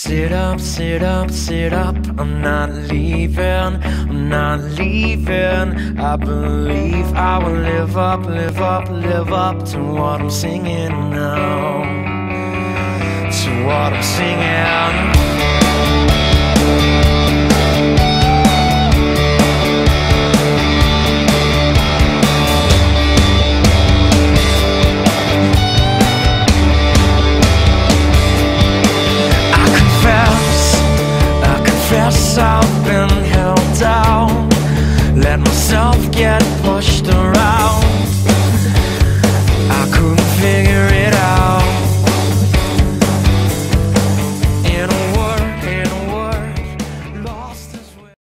Sit up, sit up, sit up. I'm not leaving, I'm not leaving. I believe I will live up, live up, live up to what I'm singing now. To what I'm singing. Let myself get pushed around.